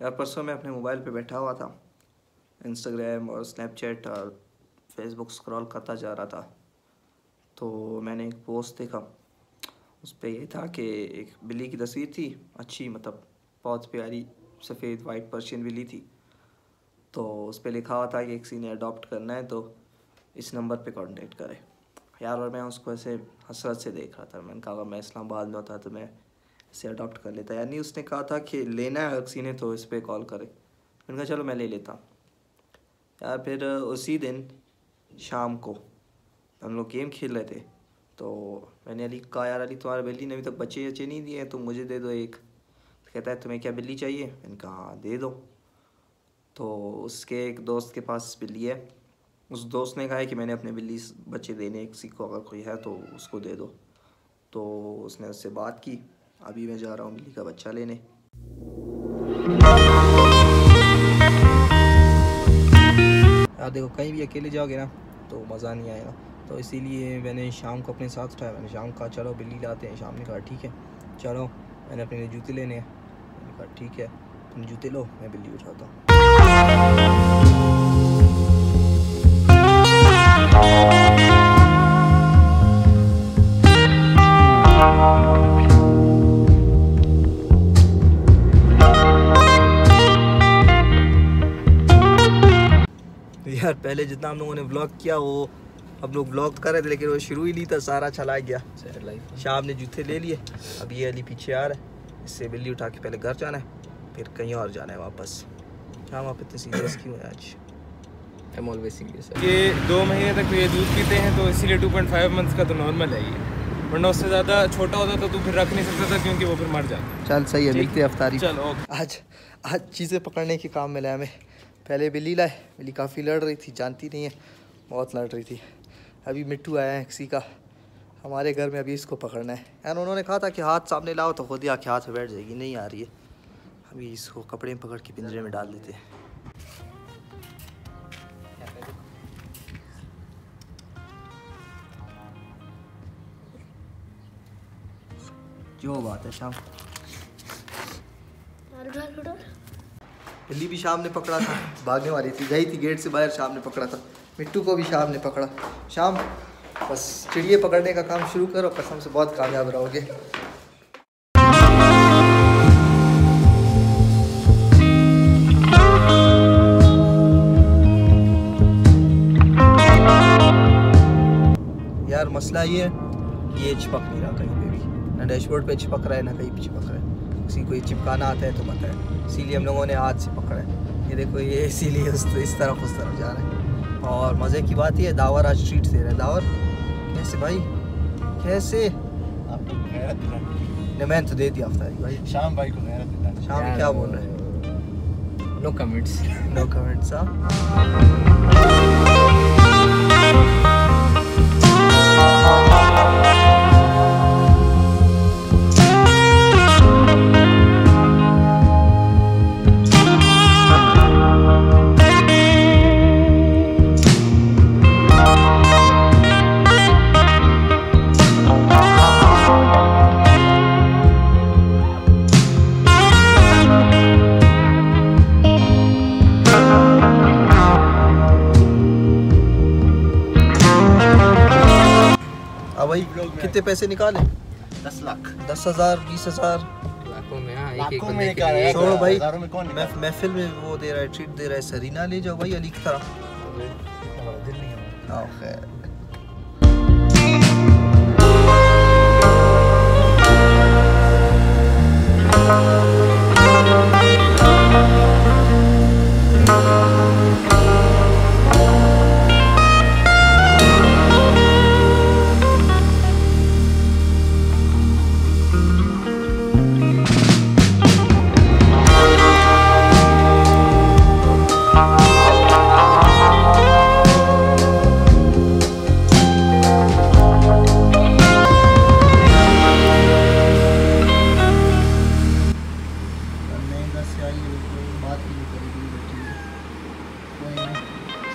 यार, परसों मैं अपने मोबाइल पे बैठा हुआ था इंस्टाग्राम और स्नैपचैट और फेसबुक स्क्रॉल करता जा रहा था तो मैंने एक पोस्ट देखा उस पर यह था कि एक बिल्ली की तस्वीर थी, अच्छी मतलब बहुत प्यारी, सफ़ेद वाइट पर्शियन बिल्ली थी तो उस पर लिखा हुआ था कि किसी ने अडॉप्ट करना है तो इस नंबर पे कांटेक्ट करें। यार, और मैं उसको ऐसे हसरत से देख रहा था, मैंने कहा मैं इस्लामाबाद में होता तो मैं इसे अडॉप्ट कर लेता यानी उसने कहा था कि लेना है किसी ने तो इस पर कॉल करे। मैंने कहा, चलो, मैं ले लेता हूँ। यार, फिर उसी दिन शाम को हम लोग गेम खेल रहे थे। तो मैंने अली कहा, यार, अली, तुम्हारा बिल्ली ने अभी तक बच्चे बच्चे नहीं दिए तो मुझे दे दो एक। तो कहता है, तुम्हें क्या बिल्ली चाहिए? मैंने कहा हाँ दे दो। तो उसके एक दोस्त के पास बिल्ली है। उस दोस्त ने कहा है कि मैंने अपने बिल्ली बच्चे देने किसी को अगर कोई है तो उसको दे दो। तो उसने उससे बात की। अभी मैं जा रहा हूँ बिल्ली का बच्चा लेने। यार देखो, कहीं भी अकेले जाओगे ना तो मज़ा नहीं आएगा। तो इसीलिए मैंने शाम को अपने साथ उठाया। मैंने शाम कहा, चलो, बिल्ली लाते हैं। शाम ने कहा, ठीक है, चलो। मैंने अपने लिए जूते लेने हैं। कहा, ठीक है, तुम जूते लो, मैं बिल्ली उठाता हूँ। यार पहले जितना हम लोगों ने ब्लॉग किया वो अब लोग ब्लॉग कर रहे थे लेकिन वो शुरू ही नहीं था सारा चला गया। शाम ने जूते ले लिए अब ये अली पीछे आ रहा है। इससे बिल्ली उठा के पहले घर जाना है फिर कहीं और जाना है वापस। शाम आप इतने सीरियस क्यों है आज? I'm always serious. ये दो महीने तक तो ये दूध पीते हैं तो इसीलिए 2.5 मंथ्स का तो नॉर्मल है ये। वरना उससे ज़्यादा छोटा होता तो तू फिर रख नहीं सकता था क्योंकि वो फिर मर जाता। चल सही है। मिलते हैं अफ्तारी चल ओके आज आज चीज़ें पकड़ने के काम मिला है हमें पहले बिल्ली लाए, बिल्ली काफ़ी लड़ रही थी, जानती नहीं है, बहुत लड़ रही थी। अभी मिट्टू आया है किसी का, हमारे घर में अभी इसको पकड़ना है। एंड उन्होंने कहा था कि हाथ सामने लाओ तो खुद ही आके हाथ में बैठ जाएगी, नहीं आ रही है। अभी इसको कपड़े में पकड़ के पिंजरे में डाल देते हैं। जो बात है शाम? बिल्ली भी शाम ने पकड़ा था, भागने वाली थी, गई थी गेट से बाहर, शाम ने पकड़ा था। मिट्टू को भी शाम ने पकड़ा। शाम, बस चिड़िए पकड़ने का काम शुरू करो कसम से बहुत कामयाब रहोगे। यार मसला ये है, ये चिपक नहीं रहा कहीं पे भी। ना डैशबोर्ड पे चिपक रहा है, ना कहीं पे चिपक रहा है। किसी को ये चिपकाना आता है तो पता है। इसीलिए हम लोगों ने हाथ से पकड़ा है। ये देखो ये इसीलिए उस इस तरफ़ उस तरफ़ जा रहा है। और मज़े की बात ये दावर आज स्ट्रीट दे रहा। है दावर कैसे भाई? कैसे? आपको मैंने तो दे दिया अफ्तारी भाई। शाम भाई को शाम क्या बोल रहे हैं? No comments. नो कमेंट्स हाँ। भाई कितने पैसे निकाले? दस लाख। दस हज़ार बीस हज़ार। लाखों में हाँ है। छोड़ो भाई महफिल में वो दे रहा है ट्रीट दे रहा है सरीना ले जाओ भाई अली की तरह।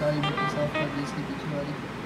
सारी मिट्टी साफ़ कर दी इसकी पीछे वाली।